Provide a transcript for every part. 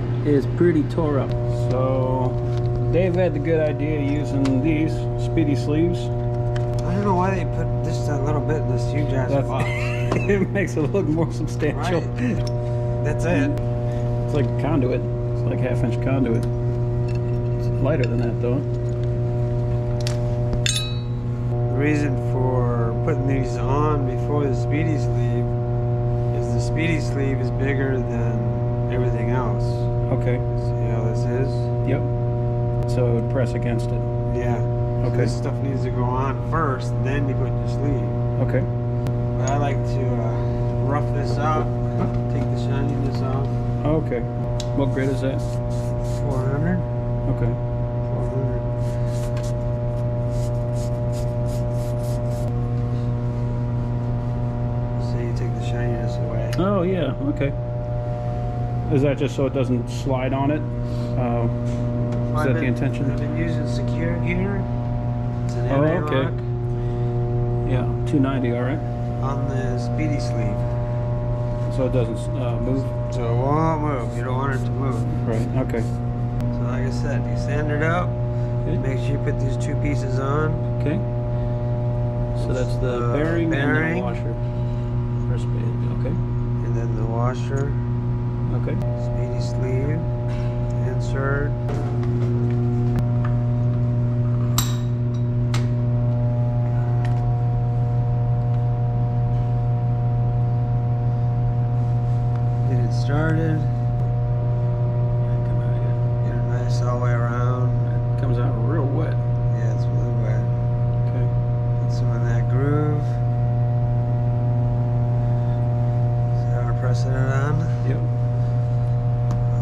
that is pretty tore up. So Dave had the good idea using these Speedi-Sleeves. I don't know why they put just a little bit in this huge ass That's- box. it makes it look more substantial. Right. That's it. It's like conduit. It's like half inch conduit. It's lighter than that though. The reason for putting these on before the Speedi-Sleeve is the Speedi-Sleeve is bigger than everything else. Okay. See how this is? Yep. So it would press against it. Yeah. So Okay. This stuff needs to go on first, then you put your sleeve. Okay. But I like to uh, rough this out, take the shininess off. Okay. What grit is that? 400. Okay. 400. So you take the shininess away. Oh yeah. Okay. Is that just so it doesn't slide on it? Uh, is that the intention? I've been using Secure Gear. It's an Oh, MA okay. lock Yeah. 290. All right. on the Speedi-Sleeve. So it doesn't uh, move. So it won't move. You don't want it to move. Right. Okay. So like I said, you sand it up. Okay. Make sure you put these two pieces on. Okay. So that's the Uh, bearing, and bearing. the washer. First bit. Okay. And then the washer, Okay. Speedi-Sleeve, insert. Get it started. Get it nice all the way around. here. It comes out real wet. Yeah, it's really wet. Okay. Put some in that groove. See how we're pressing it on? Yep.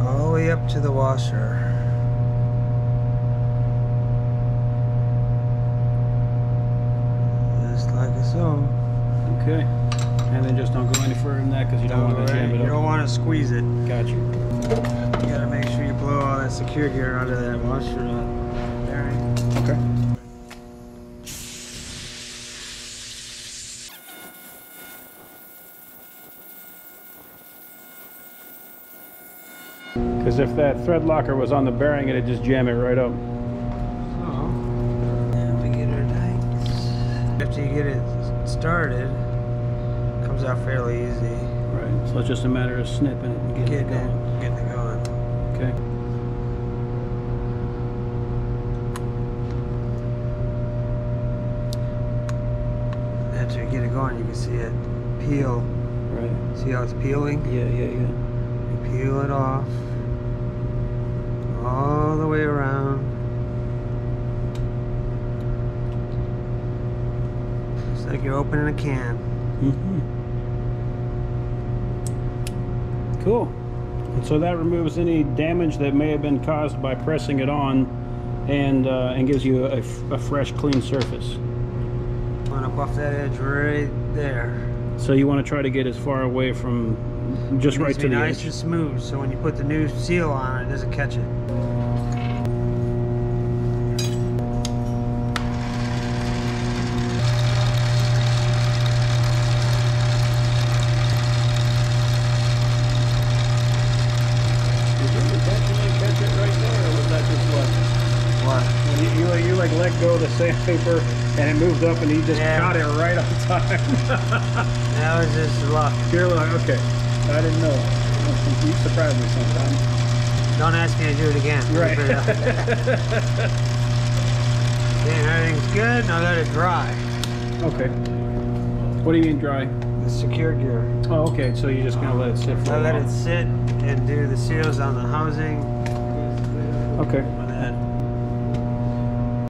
All the way up to the washer. Just like so. Okay. And then just don't go any further than that because you don't want to jam it you up. don't want to squeeze it. Got you. You gotta make sure you blow all that secure gear onto that washer. Okay. Because if that thread locker was on the bearing, it'd just jam it right up. So, and we get tight. After you get it started, it comes out fairly easy. Right. So it's just a matter of snipping it and getting Getting it going. it, getting it going. Okay. After you get it going, you can see it peel. Right. See how it's peeling? Yeah, yeah, yeah. Peel it off all the way around. It's like you're opening a can. mm -hmm. Cool. And so that removes any damage that may have been caused by pressing it on and uh, and gives you a, f- a fresh, clean surface. Going up off that edge right there. So you want to try to get as far away from just It right to be the nice edge. and smooth, so when you put the new seal on, it doesn't catch it. Did you intentionally catch it right there, or was that just luck? What? You, you, you like let go of the sandpaper and it moved up and he just Yeah. caught it right on time. That was just luck. You're okay, I didn't know. You surprise me sometimes. Don't ask me to do it again. Right. Keep it up. Okay, everything's good. Now let it dry. Okay. What do you mean dry? The secure gear. Oh, okay. So you're just gonna let it sit for I a let while. it sit and do the seals on the housing. Okay. And then